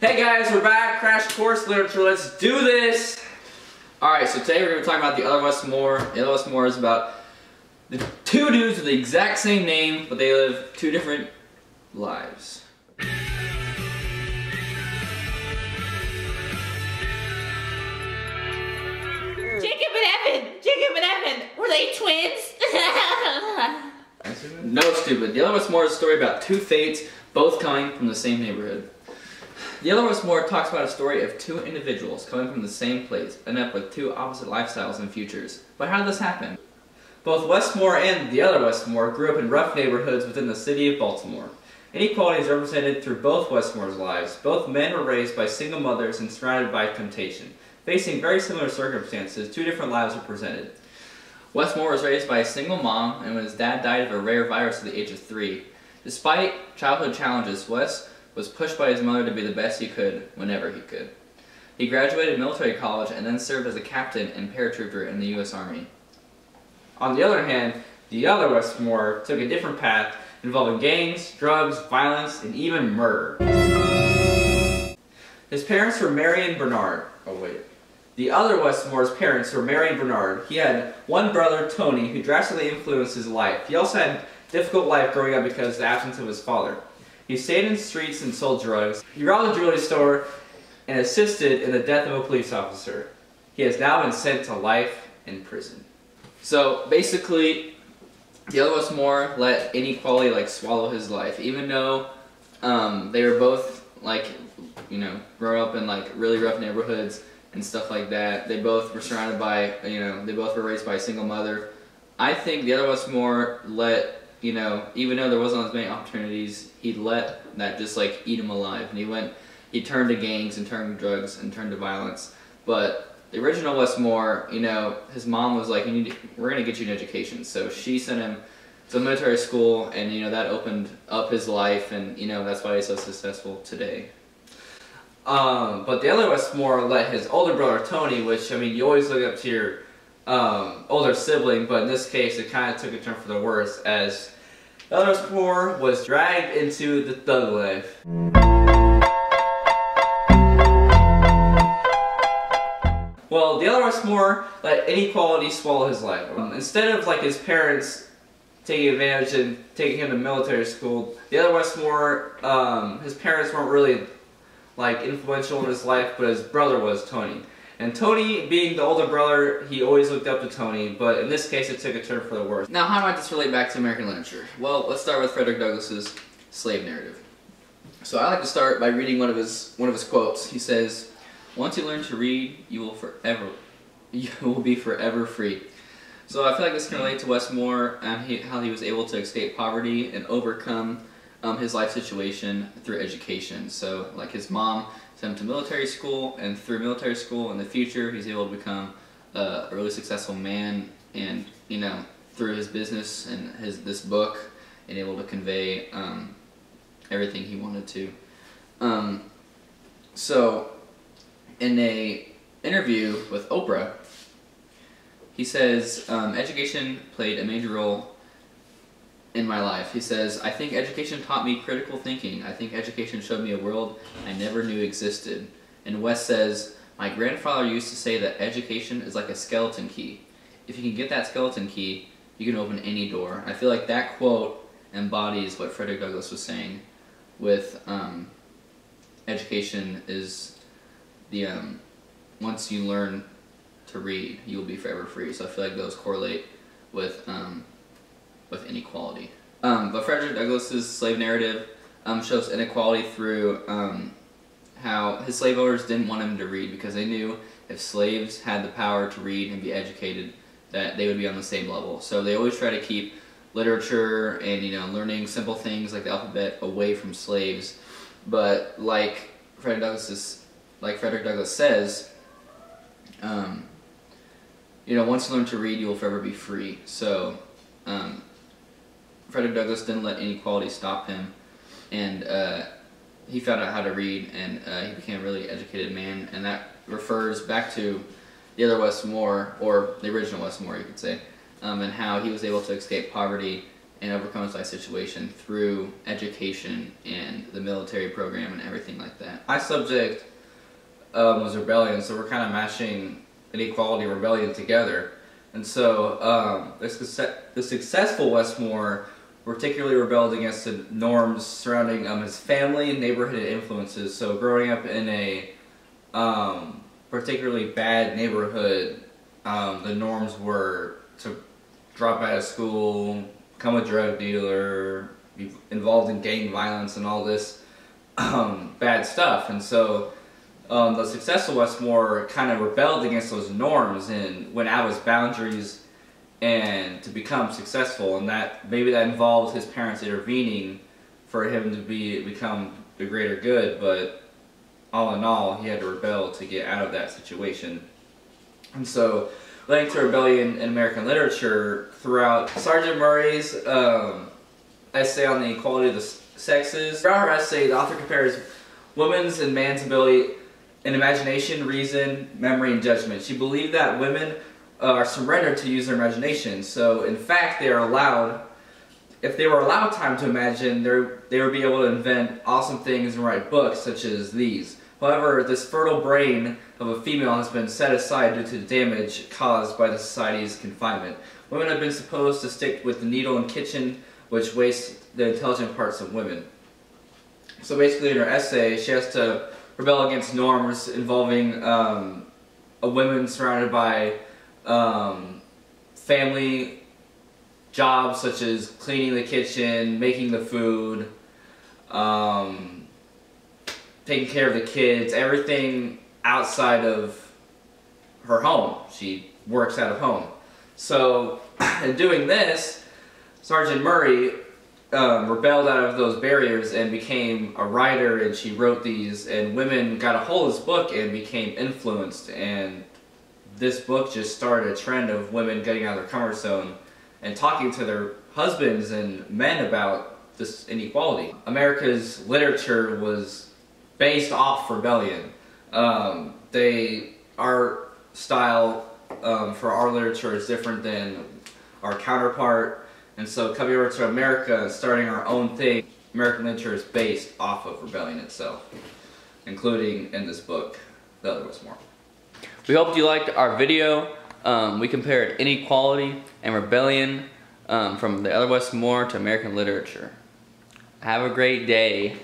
Hey guys, we're back. Crash Course Literature. Let's do this. All right, so today we're going to be talking about the Other Wes Moore. The Other Wes Moore is about the two dudes with the exact same name, but they live two different lives. Jacob and Evan! Jacob and Evan! Were they twins? No, stupid. The Other Wes Moore is a story about two fates, both coming from the same neighborhood. The Other Wes Moore talks about a story of two individuals coming from the same place, end up with two opposite lifestyles and futures. But how did this happen? Both Wes Moore and the other Wes Moore grew up in rough neighborhoods within the city of Baltimore. Inequality is represented through both Wes Moore's lives. Both men were raised by single mothers and surrounded by temptation. Facing very similar circumstances, two different lives are presented. Wes Moore was raised by a single mom, and when his dad died of a rare virus at the age of three. Despite childhood challenges, Wes was pushed by his mother to be the best he could whenever he could. He graduated military college and then served as a captain and paratrooper in the U.S. Army. On the other hand, the other Wes Moore took a different path involving gangs, drugs, violence, and even murder. His parents were Mary and Bernard. Oh wait. The other Wes Moore's parents were Mary and Bernard. He had one brother, Tony, who drastically influenced his life. He also had a difficult life growing up because of the absence of his father. He stayed in the streets and sold drugs. He robbed a jewelry store and assisted in the death of a police officer. He has now been sent to life in prison. So basically, the other Wes Moore let inequality like swallow his life, even though um, they were both like, you know, grow up in like really rough neighborhoods and stuff like that. They both were surrounded by, you know, they both were raised by a single mother. I think the other Wes Moore let, you know, even though there wasn't as many opportunities, he let that just like eat him alive. And he went, he turned to gangs and turned to drugs and turned to violence. But the original Wes Moore, you know, his mom was like, to, we're going to get you an education. So she sent him to military school and, you know, that opened up his life and, you know, that's why he's so successful today. Um, but the other Wes Moore let his older brother Tony, which I mean, you always look up to your um, older sibling, but in this case, it kind of took a turn for the worse as the other Wes Moore was dragged into the thug life. Well, the other Wes Moore let inequality swallow his life. Um, instead of like his parents taking advantage and taking him to military school, the other Wes Moore, um, his parents weren't really like influential in his life, but his brother was Tony. And Tony, being the older brother, he always looked up to Tony, but in this case it took a turn for the worse. Now, how might this relate back to American literature? Well, let's start with Frederick Douglass's slave narrative. So I like to start by reading one of his one of his quotes. He says, "Once you learn to read, you will forever you will be forever free." So I feel like this can relate to Wes Moore and he, how he was able to escape poverty and overcome um, his life situation through education. So like his mom sent him to military school and through military school in the future he's able to become a really successful man and you know through his business and his this book and able to convey um, everything he wanted to. Um, so in a interview with Oprah he says um, education played a major role in my life. He says, I think education taught me critical thinking. I think education showed me a world I never knew existed. And Wes says, my grandfather used to say that education is like a skeleton key. If you can get that skeleton key, you can open any door. I feel like that quote embodies what Frederick Douglass was saying with um, education is the, um, once you learn to read, you will be forever free. So I feel like those correlate with um, with inequality. Um, but Frederick Douglass's slave narrative um, shows inequality through um, how his slave owners didn't want him to read because they knew if slaves had the power to read and be educated that they would be on the same level. So they always try to keep literature and you know learning simple things like the alphabet away from slaves. But like Frederick Douglass like Frederick Douglass says, um, you know, once you learn to read, you will forever be free. So um, Frederick Douglass didn't let inequality stop him, and uh, he found out how to read, and uh, he became a really educated man, and that refers back to the other Wes Moore, or the original Wes Moore, you could say, um, and how he was able to escape poverty and overcomes life situation through education and the military program and everything like that. My subject um, was rebellion, so we're kind of mashing inequality and rebellion together. And so um, the, the successful Wes Moore particularly rebelled against the norms surrounding um, his family and neighborhood influences. So growing up in a um, particularly bad neighborhood, um, the norms were to drop out of school, become a drug dealer, be involved in gang violence and all this um, bad stuff. And so um, the successful Wes Moore kind of rebelled against those norms and went out his boundaries and to become successful. And that maybe that involves his parents intervening for him to be become the greater good. But all in all, he had to rebel to get out of that situation. And so, relating to rebellion in American literature, throughout Sargent Murray's um, essay on the equality of the sexes, throughout her essay, the author compares women's and man's ability in imagination, reason, memory, and judgment. She believed that women uh, are surrendered to use their imagination. So, in fact, they are allowed, if they were allowed time to imagine, they would be able to invent awesome things and write books such as these. However, this fertile brain of a female has been set aside due to the damage caused by the society's confinement. Women have been supposed to stick with the needle and kitchen, which wastes the intelligent parts of women. So basically in her essay, she has to rebel against norms involving um, a woman surrounded by um, family jobs such as cleaning the kitchen, making the food, um, taking care of the kids, everything outside of her home. She works out of home. So, in doing this, Sargent Murray um, rebelled out of those barriers and became a writer and she wrote these and women got a hold of this book and became influenced and this book just started a trend of women getting out of their comfort zone and talking to their husbands and men about this inequality. America's literature was based off rebellion. Um, they, our style um, for our literature is different than our counterpart and so coming over to America and starting our own thing, American literature is based off of rebellion itself, including in this book, The Other Wes Moore. We hope you liked our video. Um, we compared inequality and rebellion um, from the Other Wes Moore to American literature. Have a great day.